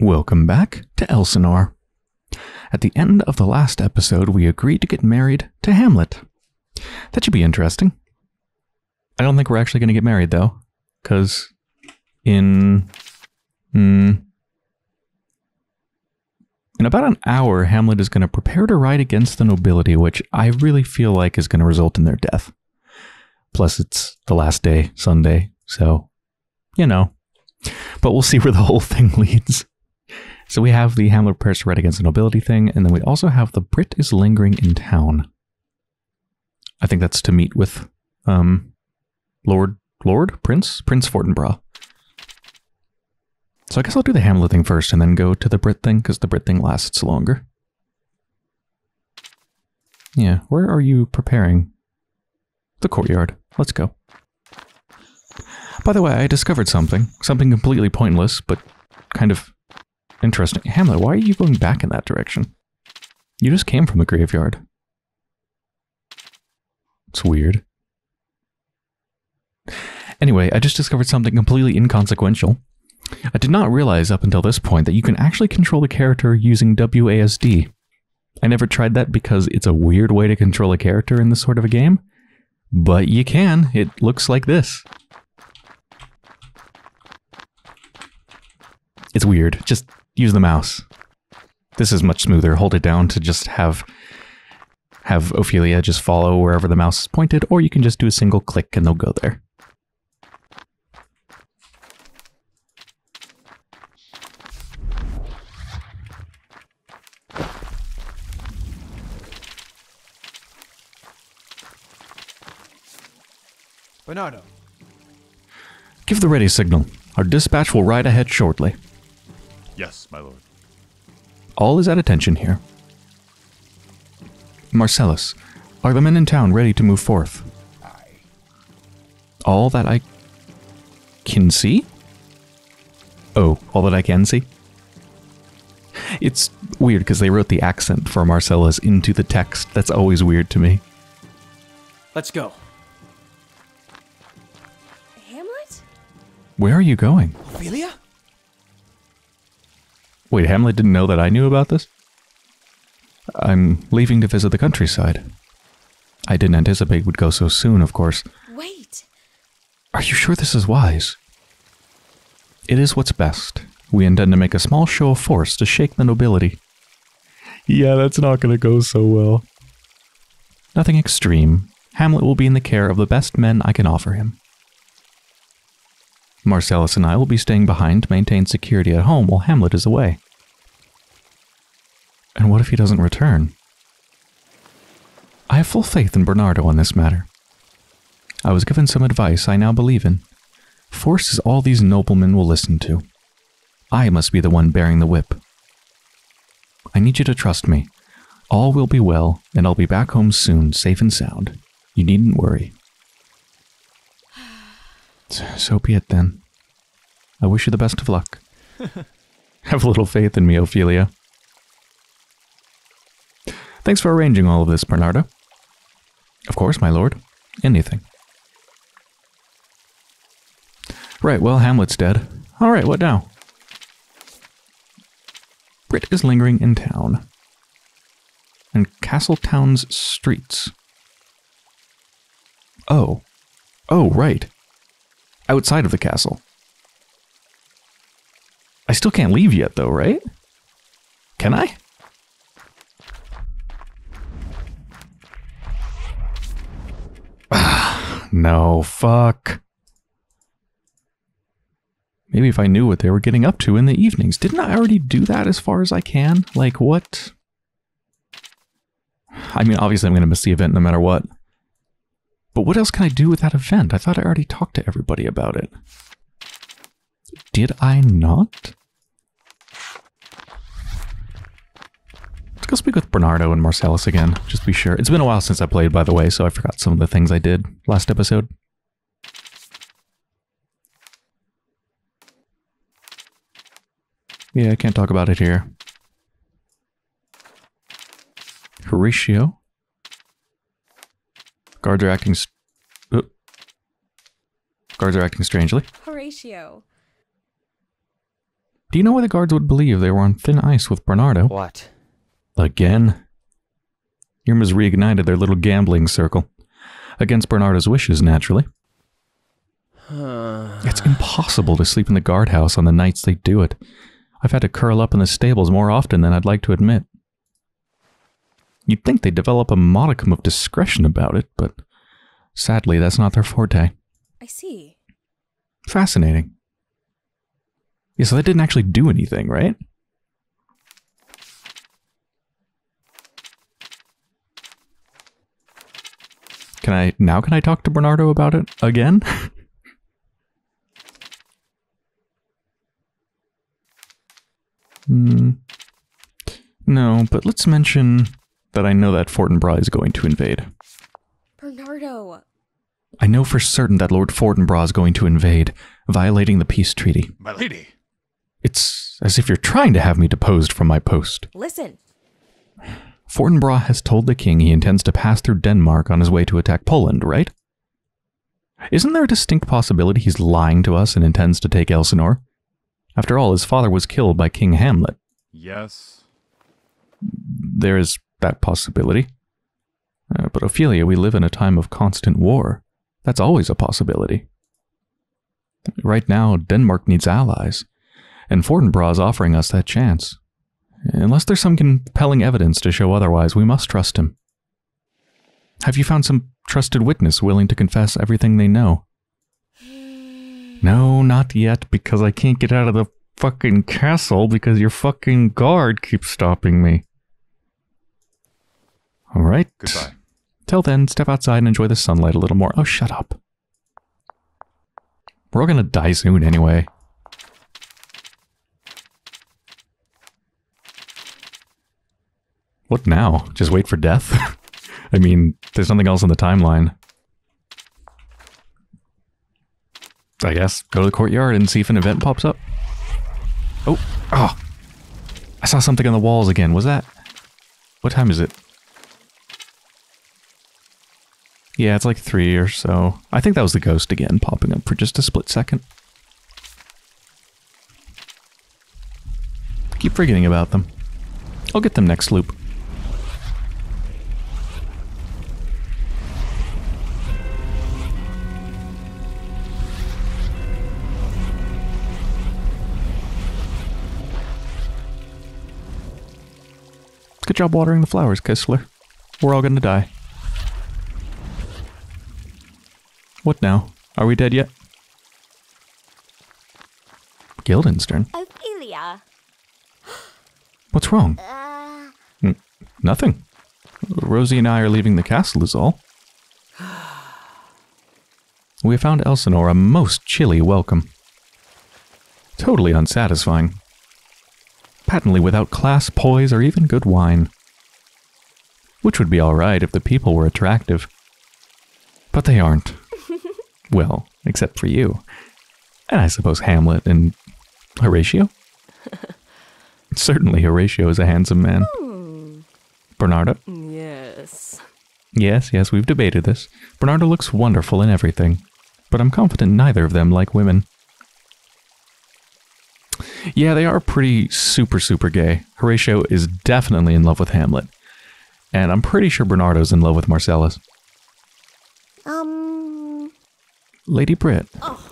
Welcome back to Elsinore. At the end of the last episode, we agreed to get married to Hamlet. That should be interesting. I don't think we're actually going to get married, though, because in. Mm, in about an hour, Hamlet is going to prepare to ride against the nobility, which I really feel like is going to result in their death. Plus, it's the last day, Sunday, so, you know. But we'll see where the whole thing leads. So we have the Hamlet prepares to ride against the nobility thing, and then we also have the Brit is lingering in town. I think that's to meet with um, Lord, Lord, Prince, Prince Fortinbras. So I guess I'll do the Hamlet thing first and then go to the Brit thing because the Brit thing lasts longer. Yeah, where are you preparing? The courtyard. Let's go. By the way, I discovered something. Something completely pointless, but kind of interesting. Hamlet, why are you going back in that direction? You just came from the graveyard. It's weird. Anyway, I just discovered something completely inconsequential. I did not realize up until this point that you can actually control the character using WASD. I never tried that because it's a weird way to control a character in this sort of a game, but you can. It looks like this. It's weird. Just use the mouse. This is much smoother. Hold it down to just have have Ophelia just follow wherever the mouse is pointed, or you can just do a single click and they'll go there. Bernardo, Give the ready signal. Our dispatch will ride ahead shortly. Yes, my lord. All is at attention here. Marcellus, are the men in town ready to move forth? All that I can see? Oh, all that I can see? It's weird because they wrote the accent for Marcellus into the text. That's always weird to me. let's go. Hamlet? Where are you going? Ophelia? Wait, Hamlet didn't know that I knew about this? I'm leaving to visit the countryside. I didn't anticipate we'd go so soon, of course. Wait. Are you sure this is wise? It is what's best. We intend to make a small show of force to shake the nobility. Yeah, that's not going to go so well. Nothing extreme. Hamlet will be in the care of the best men I can offer him. Marcellus and I will be staying behind to maintain security at home while Hamlet is away. And what if he doesn't return? I have full faith in Bernardo on this matter. I was given some advice I now believe in. Force is all these noblemen will listen to. I must be the one bearing the whip. I need you to trust me. All will be well, and I'll be back home soon, safe and sound. You needn't worry. So, be it then. I wish you the best of luck. Have a little faith in me, Ophelia. Thanks for arranging all of this, Bernardo. Of course, my lord. Anything. Right, well, Hamlet's dead. All right, what now? Brit is lingering in town. And Castletown's streets. Oh. Oh, right. Outside of the castle. I still can't leave yet, though, right? Can I? No, fuck. Maybe if I knew what they were getting up to in the evenings. Didn't I already do that as far as I can? Like, what? I mean, obviously I'm going to miss the event no matter what. But what else can I do with that event? I thought I already talked to everybody about it. Did I not? Go speak with Bernardo and Marcellus again, just to be sure. It's been a while since I played, by the way, so I forgot some of the things I did last episode. Yeah, I can't talk about it here. Horatio. Guards are acting. St- oh. Guards are acting strangely. Horatio. Do you know why the guards would believe they were on thin ice with Bernardo? What? Again? Irma's reignited their little gambling circle. Against Bernardo's wishes, naturally. It's impossible to sleep in the guardhouse on the nights they do it. I've had to curl up in the stables more often than I'd like to admit. You'd think they'd develop a modicum of discretion about it, but sadly, that's not their forte. I see. Fascinating. Yeah, so that didn't actually do anything, right? Can I now can I talk to Bernardo about it again? Hmm. No, but let's mention that I know that Fortinbras is going to invade. Bernardo. I know for certain that Lord Fortinbras is going to invade, violating the peace treaty. My lady. It's as if you're trying to have me deposed from my post. Listen. Fortinbras has told the king he intends to pass through Denmark on his way to attack Poland, right? Isn't there a distinct possibility he's lying to us and intends to take Elsinore? After all, his father was killed by King Hamlet. Yes. There is that possibility. Uh, but Ophelia, we live in a time of constant war. That's always a possibility. Right now, Denmark needs allies, and Fortinbras is offering us that chance. Unless there's some compelling evidence to show otherwise, we must trust him. Have you found some trusted witness willing to confess everything they know? No, not yet, because I can't get out of the fucking castle because your fucking guard keeps stopping me. All right. Goodbye. Till then, step outside and enjoy the sunlight a little more. Oh, shut up. We're all gonna die soon anyway. What now? Just wait for death? I mean, there's nothing else in the timeline. I guess go to the courtyard and see if an event pops up. Oh, oh. I saw something on the walls again. Was that? What time is it? Yeah, it's like three or so. I think that was the ghost again, popping up for just a split second. Keep forgetting about them. I'll get them next loop. Job watering the flowers, Kistler. We're all gonna die. What now? Are we dead yet? Guildenstern? Ophelia. What's wrong? Uh, Nothing. Rosie and I are leaving the castle is all. We have found Elsinore a most chilly welcome. Totally unsatisfying. Patently without class, poise, or even good wine. Which would be alright if the people were attractive. But they aren't. well, except for you. And I suppose Hamlet and Horatio? Certainly Horatio is a handsome man. Hmm. Bernardo? yes. Yes, yes, we've debated this. Bernardo looks wonderful in everything, but I'm confident neither of them like women. Yeah, they are pretty super, super gay. Horatio is definitely in love with Hamlet. And I'm pretty sure Bernardo's in love with Marcellus. Um. Lady Brit. Oh.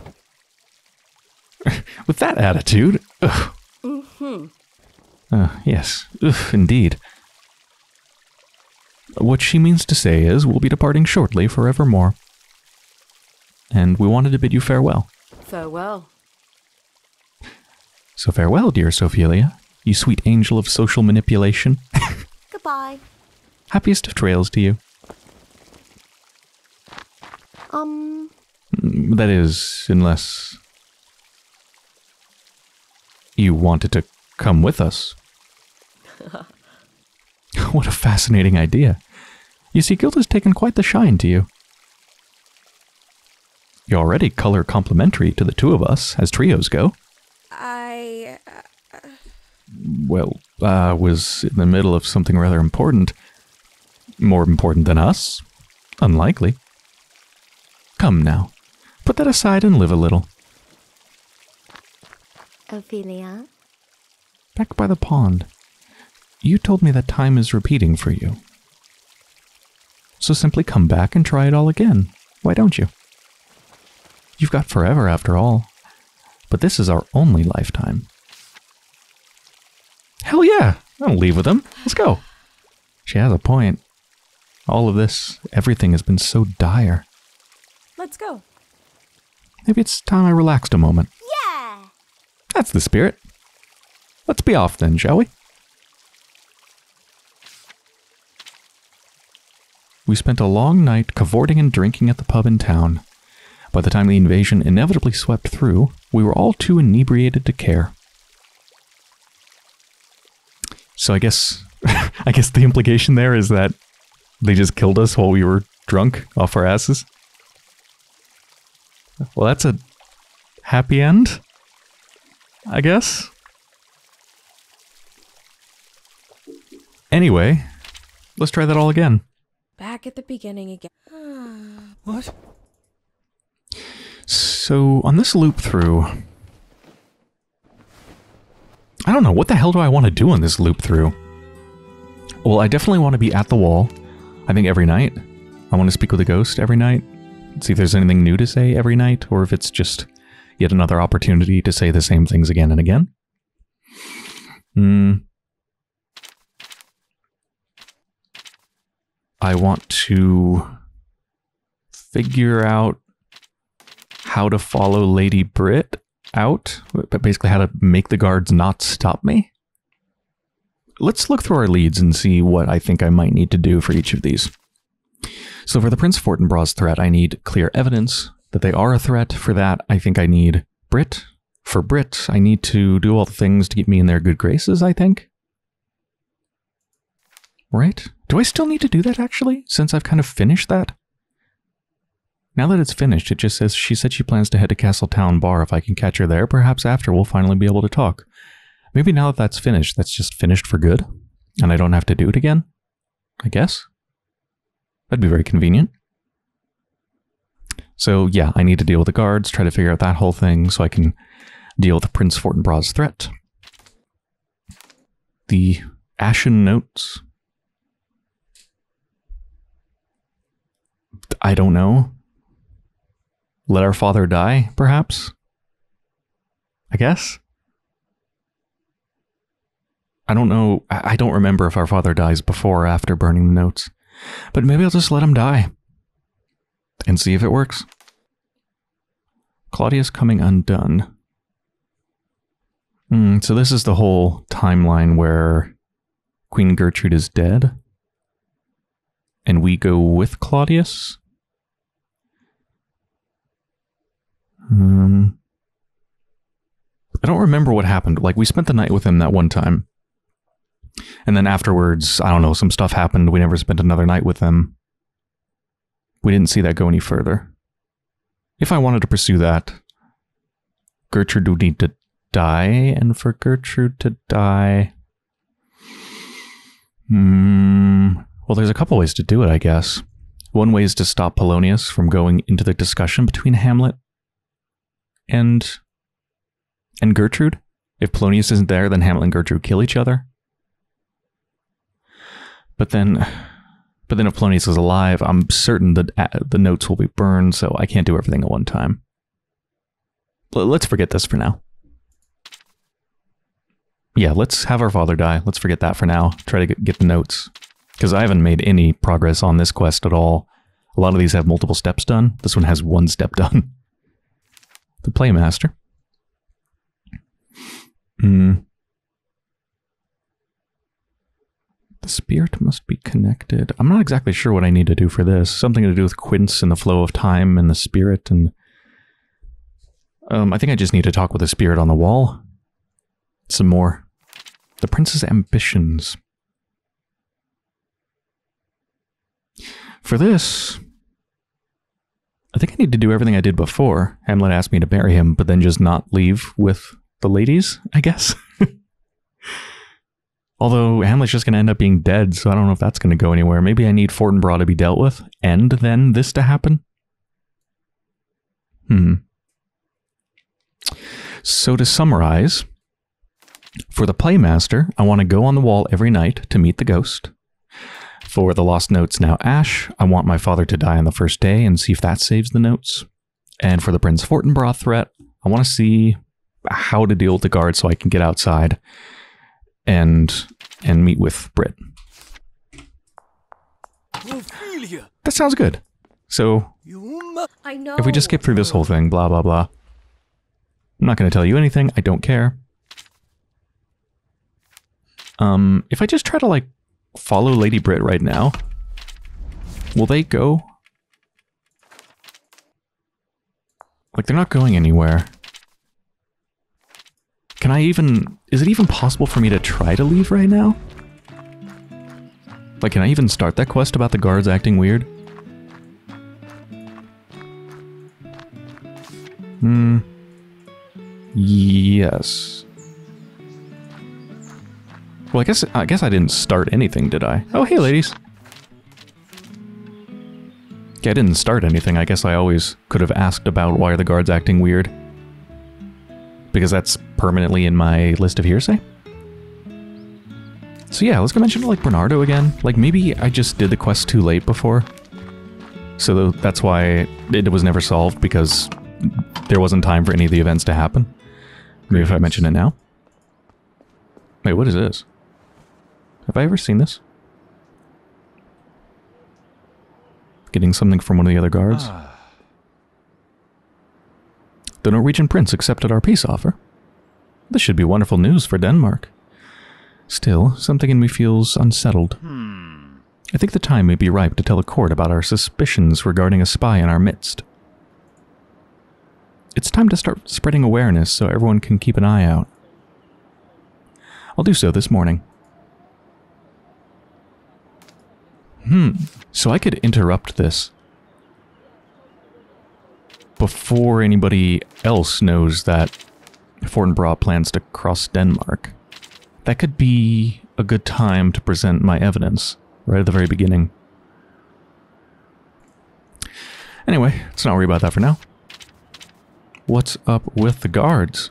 with that attitude. Ugh. Hmm. Uh, yes, Ugh, indeed. What she means to say is we'll be departing shortly forevermore. And we wanted to bid you farewell. Farewell. So farewell, dear Sophelia, you sweet angel of social manipulation. Goodbye. Happiest of trails to you. Um. Mm, That is, unless you wanted to come with us. what a fascinating idea. You see, Gilda's taken quite the shine to you. You're already color complementary to the two of us, as trios go. I. Well, I was in the middle of something rather important. More important than us? Unlikely. Come now. Put that aside and live a little. Ophelia. back by the pond. You told me that time is repeating for you. So simply come back and try it all again. Why don't you? You've got forever after all. But this is our only lifetime. Hell yeah! I'll leave with him. Let's go. She has a point. All of this, everything has been so dire. Let's go. Maybe it's time I relaxed a moment. Yeah! That's the spirit. Let's be off then, shall we? We spent a long night cavorting and drinking at the pub in town. By the time the invasion inevitably swept through, we were all too inebriated to care. So I guess I guess the implication there is that they just killed us while we were drunk off our asses. Well, that's a happy end, I guess. Anyway, let's try that all again. Back at the beginning again. What? So, on this loop through, I don't know, what the hell do I want to do on this loop through? Well, I definitely want to be at the wall, I think every night. I want to speak with a ghost every night, see if there's anything new to say every night, or if it's just yet another opportunity to say the same things again and again. Hmm. I want to figure out how to follow Lady Brit out, but basically how to make the guards not stop me. Let's look through our leads and see what I think I might need to do for each of these. So for the Prince Fortinbras threat, I need clear evidence that they are a threat. For that, I think I need Brit. For Brit, I need to do all the things to keep me in their good graces, I think. Right? Do I still need to do that, actually, since I've kind of finished that? Now that it's finished, it just says she said she plans to head to Castletown Bar. If I can catch her there, perhaps after we'll finally be able to talk. Maybe now that that's finished, that's just finished for good, and I don't have to do it again? I guess? That'd be very convenient. So yeah, I need to deal with the guards, try to figure out that whole thing so I can deal with Prince Fortinbras' threat. The Ashen Notes. I don't know. Let our father die, perhaps? I guess? I don't know. I don't remember if our father dies before or after burning the notes. But maybe I'll just let him die. And see if it works. Claudius coming undone. Hmm, so this is the whole timeline where Queen Gertrude is dead. And we go with Claudius? Um, I don't remember what happened. Like, we spent the night with him that one time. And then afterwards, I don't know, some stuff happened. We never spent another night with them. We didn't see that go any further. If I wanted to pursue that, Gertrude would need to die, and for Gertrude to die. Hmm. Well, there's a couple ways to do it, I guess. One way is to stop Polonius from going into the discussion between Hamlet and and Gertrude. If Polonius isn't there, then Hamlet and Gertrude kill each other. But then, but then if Polonius is alive, I'm certain that uh, the notes will be burned, so I can't do everything at one time. Let's forget this for now. Yeah, let's have our father die. Let's forget that for now. Try to get, get the notes. Because I haven't made any progress on this quest at all. A lot of these have multiple steps done. This one has one step done. The Playmaster. Hmm. The spirit must be connected. I'm not exactly sure what I need to do for this. Something to do with Quince and the flow of time and the spirit and um, I think I just need to talk with the spirit on the wall. Some more. The prince's ambitions. For this, I think I need to do everything I did before. Hamlet asked me to marry him, but then just not leave with the ladies, I guess. Although Hamlet's just going to end up being dead, so I don't know if that's going to go anywhere. Maybe I need Fortinbras to be dealt with, and then this to happen? Hmm. So to summarize, For the Playmaster, I want to go on the wall every night to meet the ghost. For the Lost Notes Now Ash, I want my father to die on the first day and see if that saves the notes. And for the Prince Fortinbras threat, I want to see how to deal with the guard so I can get outside and and meet with Brit. Ophelia, That sounds good. So if we just skip through this whole thing, blah blah blah. I'm not going to tell you anything. I don't care. Um, if I just try to like follow Lady Brit right now, will they go? Like they're not going anywhere. Can I even? Is it even possible for me to try to leave right now? Like, can I even start that quest about the guards acting weird? Hmm. Yes. Well, I guess I guess I didn't start anything, did I? Oh, hey, ladies. Yeah, I didn't start anything. I guess I always could have asked about why are the guards acting weird. Because that's permanently in my list of hearsay. So yeah, let's go mention like Bernardo again. Like maybe I just did the quest too late before. So that's why it was never solved because there wasn't time for any of the events to happen. Maybe if I mention it now. Wait, what is this? Have I ever seen this? Getting something from one of the other guards? Ah. The Norwegian prince accepted our peace offer. This should be wonderful news for Denmark. Still, something in me feels unsettled. Hmm. I think the time may be ripe to tell the court about our suspicions regarding a spy in our midst. It's time to start spreading awareness so everyone can keep an eye out. I'll do so this morning. Hmm, so I could interrupt this before anybody else knows that Fortinbras plans to cross Denmark. That could be a good time to present my evidence right at the very beginning. Anyway, let's not worry about that for now. What's up with the guards?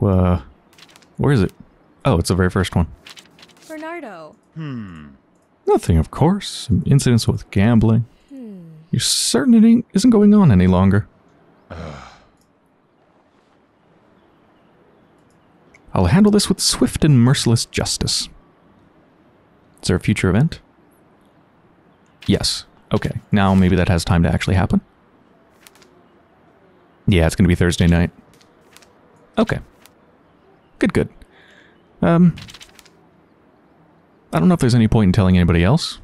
Uh, where is it? Oh, it's the very first one. Bernardo. Hmm. Nothing, of course. Some incidents with gambling. Hmm. You're certain it isn't going on any longer? I'll handle this with swift and merciless justice. Is there a future event? Yes. Okay. Now maybe that has time to actually happen. Yeah, it's going to be Thursday night. Okay. Good, good. Um, I don't know if there's any point in telling anybody else.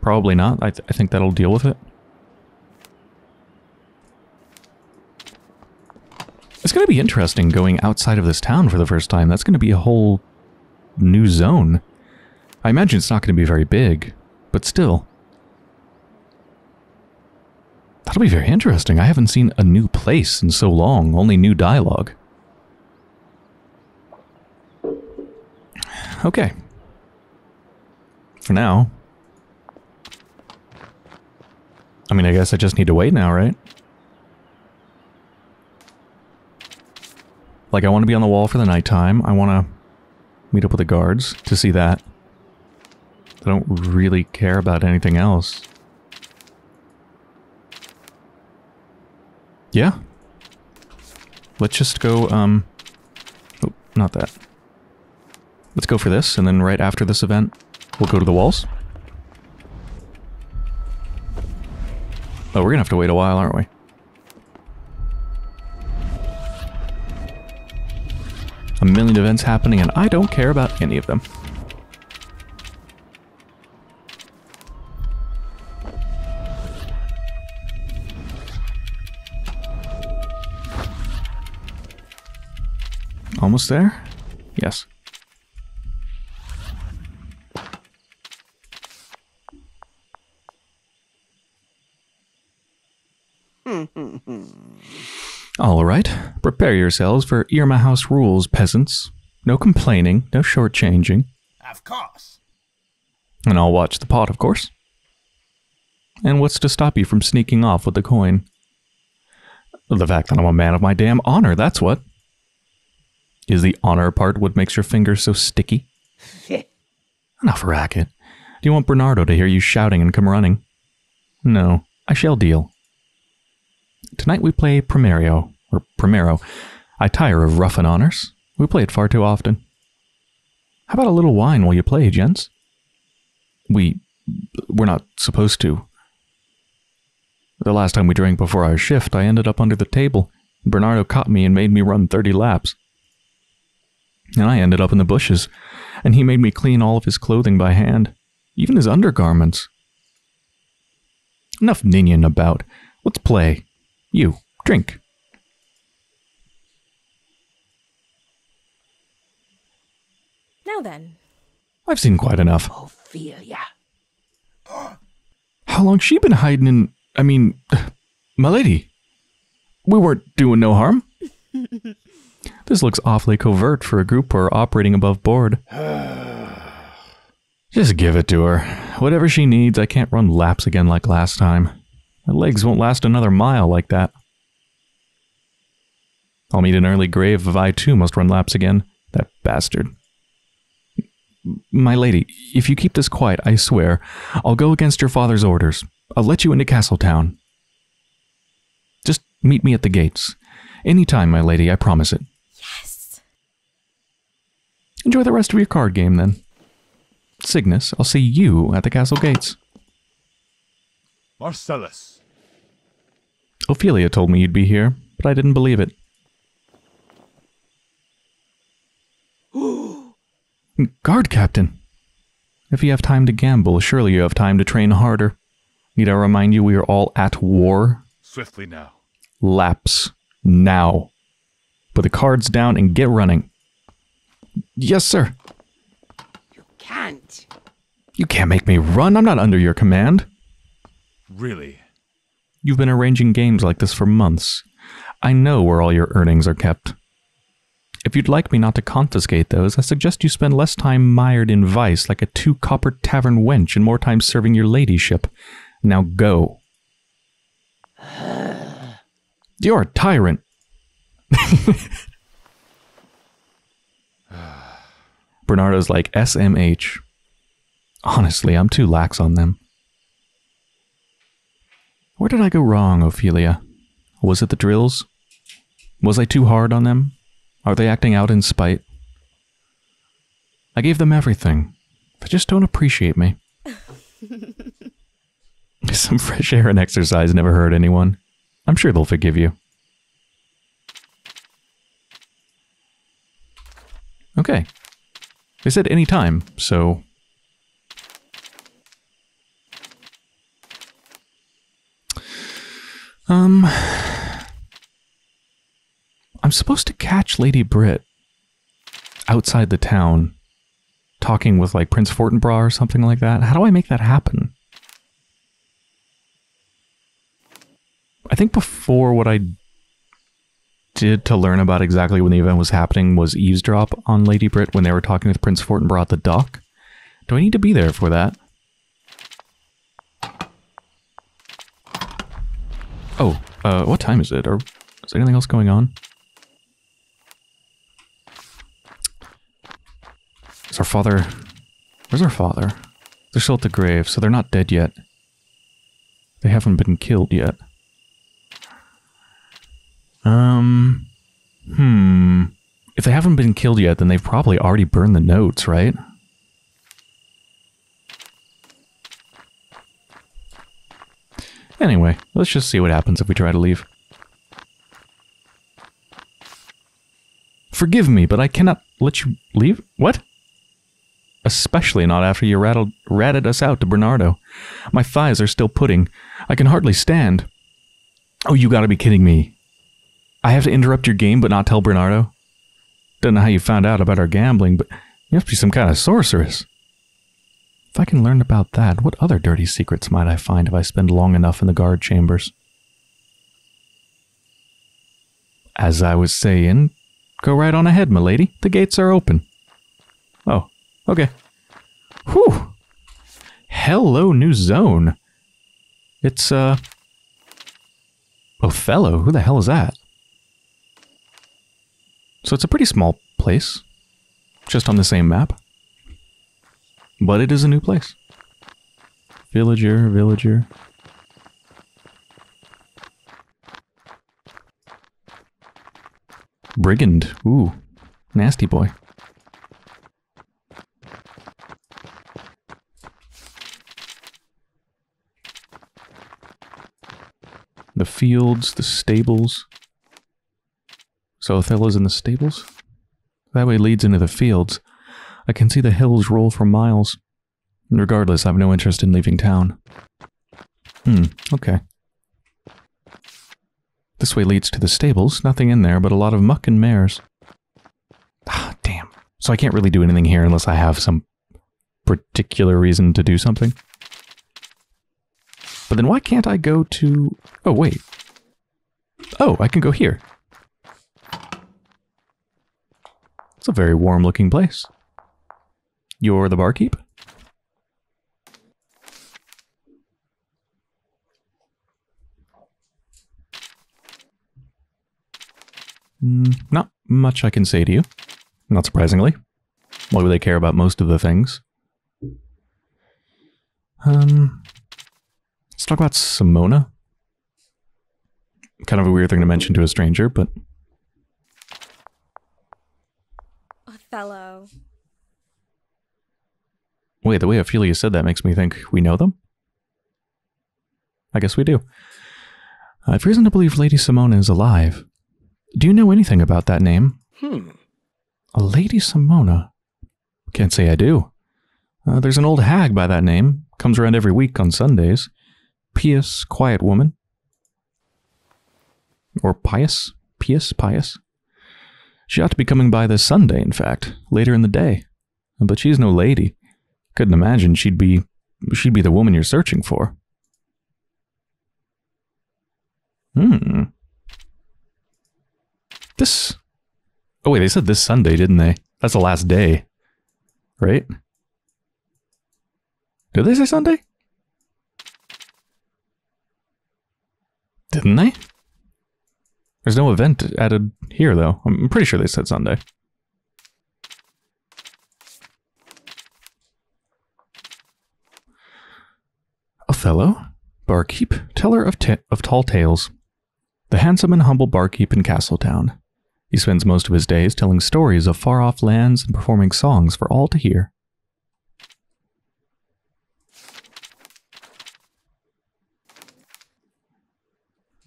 Probably not. I, th- I think that'll deal with it. It's going to be interesting going outside of this town for the first time. That's going to be a whole new zone. I imagine it's not going to be very big, but still. That'll be very interesting. I haven't seen a new place in so long, only new dialogue. Okay. For now. I mean, I guess I just need to wait now, right? Like, I want to be on the wall for the nighttime. I want to meet up with the guards to see that. I don't really care about anything else. Yeah. Let's just go, um... Oh, not that. Let's go for this, and then right after this event, we'll go to the walls. Oh, we're gonna have to wait a while, aren't we? A million events happening, and I don't care about any of them. Almost there? Yes. All right. Prepare yourselves for Irma House rules, peasants. No complaining, no shortchanging. Of course. And I'll watch the pot, of course. And what's to stop you from sneaking off with the coin? The fact that I'm a man of my damn honor, that's what. Is the honor part what makes your fingers so sticky? Enough racket. Do you want Bernardo to hear you shouting and come running? No, I shall deal. Tonight we play Primero, or Primero. I tire of ruff and honors. We play it far too often. How about a little wine while you play, gents? We. we're not supposed to. The last time we drank before our shift, I ended up under the table. Bernardo caught me and made me run 30 laps. And I ended up in the bushes, and he made me clean all of his clothing by hand, even his undergarments. Enough ninyan about. Let's play. You, drink. Now then, I've seen quite enough. Ophelia. How long she been hiding in? I mean, my lady. We weren't doing no harm. this looks awfully covert for a group who are operating above board. Just give it to her. Whatever she needs, I can't run laps again like last time. My legs won't last another mile like that. I'll meet an early grave if I too must run laps again. That bastard. My lady, if you keep this quiet, I swear, I'll go against your father's orders. I'll let you into Castletown. Just meet me at the gates. Any time, my lady, I promise it. yes. Enjoy the rest of your card game, then. Cygnus, I'll see you at the castle gates. Marcellus. Ophelia told me you'd be here, but I didn't believe it. Guard captain! If you have time to gamble, surely you have time to train harder. Need I remind you we are all at war? Swiftly now. Laps. Now. Put the cards down and get running. Yes, sir. You can't. You can't make me run. I'm not under your command. Really? You've been arranging games like this for months. I know where all your earnings are kept. If you'd like me not to confiscate those, I suggest you spend less time mired in vice like a two copper tavern wench and more time serving your ladyship. Now go. You're a tyrant. Bernardo's like SMH. Honestly, I'm too lax on them. Where did I go wrong, Ophelia? Was it the drills? Was I too hard on them? Are they acting out in spite? I gave them everything. They just don't appreciate me. Some fresh air and exercise never hurt anyone. I'm sure they'll forgive you. Okay. They said any time, so Um, I'm supposed to catch Lady Brit outside the town, talking with like Prince Fortinbras or something like that. How do I make that happen? I think before what I did to learn about exactly when the event was happening was eavesdrop on Lady Brit when they were talking with Prince Fortinbras at the dock. Do I need to be there for that? Oh, uh, what time is it? Or is there anything else going on? Is our father... Where's our father? They're still at the grave, so they're not dead yet. They haven't been killed yet. Um... Hmm... If they haven't been killed yet, then they've probably already burned the notes, right? Anyway, let's just see what happens if we try to leave. Forgive me, but I cannot let you leave? What? Especially not after you rattled, ratted us out to Bernardo. My thighs are still pudding. I can hardly stand. Oh, you gotta be kidding me. I have to interrupt your game but not tell Bernardo? Don't know how you found out about our gambling, but you must be some kind of sorceress. If I can learn about that, what other dirty secrets might I find if I spend long enough in the guard chambers? As I was saying, go right on ahead, milady. The gates are open. Oh, okay. Whew. Hello, new zone. It's, uh... Othello? Who the hell is that? So it's a pretty small place, just on the same map. But it is a new place. Villager, villager. Brigand. Ooh, nasty boy. The fields, the stables. So Othello's in the stables? That way leads into the fields. I can see the hills roll for miles. Regardless, I have no interest in leaving town. Hmm, okay. This way leads to the stables. Nothing in there, but a lot of muck and mares. Ah, damn. So I can't really do anything here unless I have some particular reason to do something. But then why can't I go to... Oh, wait. Oh, I can go here. It's a very warm looking place. You're the barkeep? Mm, not much I can say to you. Not surprisingly. Why would they care about most of the things? Um, let's talk about Simona. Kind of a weird thing to mention to a stranger, but wait, the way Ophelia said that makes me think we know them? I guess we do. I've reason to believe Lady Simona is alive. Do you know anything about that name? Hmm. A Lady Simona? Can't say I do. Uh, there's an old hag by that name. Comes around every week on Sundays. Pious, quiet woman. Or pious? Pious? Pious? She ought to be coming by this Sunday, in fact, later in the day. But she's no lady. Couldn't imagine she'd be she'd be the woman you're searching for. Hmm. This Oh wait, they said this Sunday, didn't they? That's the last day. Right? Did they say Sunday? Didn't they? There's no event added here, though. I'm pretty sure they said Sunday. Othello, barkeep, teller of, ta- of tall tales. The handsome and humble barkeep in Castletown. He spends most of his days telling stories of far off lands and performing songs for all to hear.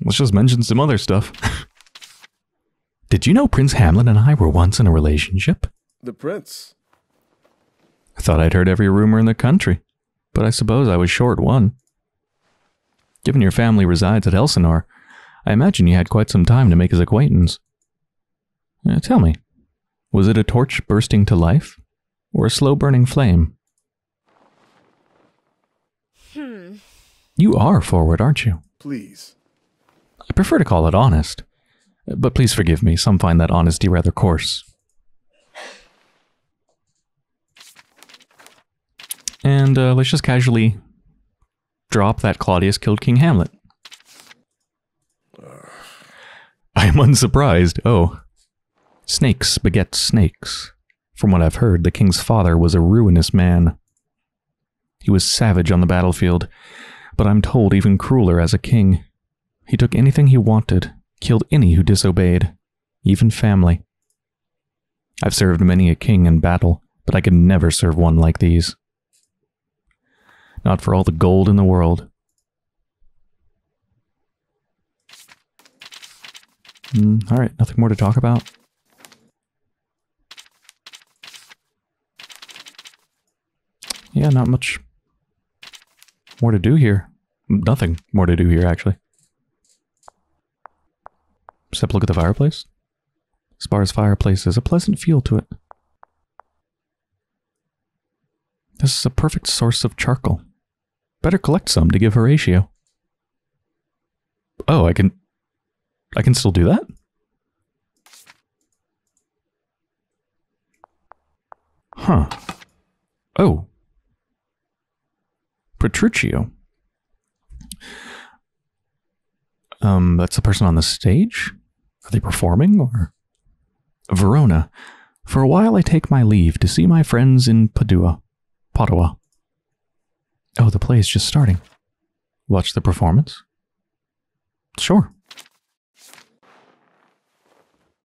Let's just mention some other stuff. Did you know Prince Hamlet and I were once in a relationship? The prince. I thought I'd heard every rumor in the country, but I suppose I was short one. Given your family resides at Elsinore, I imagine you had quite some time to make his acquaintance. Uh, tell me, was it a torch bursting to life, or a slow burning flame? Hmm. You are forward, aren't you? Please. I prefer to call it honest. But please forgive me, some find that honesty rather coarse. And uh, let's just casually drop that Claudius killed King Hamlet. I am unsurprised. Oh. Snakes beget snakes. From what I've heard, the king's father was a ruinous man. He was savage on the battlefield, but I'm told even crueler as a king. He took anything he wanted, killed any who disobeyed, even family. I've served many a king in battle, but I could never serve one like these. Not for all the gold in the world. Mm, all right, nothing more to talk about. Yeah, not much more to do here. Nothing more to do here, actually. Except look at the fireplace. Spar's fireplace has a pleasant feel to it. This is a perfect source of charcoal. Better collect some to give Horatio. Oh, I can... I can still do that? Huh. Oh. Petruccio. Um, that's the person on the stage? Are they performing, or...? Verona. For a while I take my leave to see my friends in Padua. Padua. Oh, the play is just starting. Watch the performance? Sure.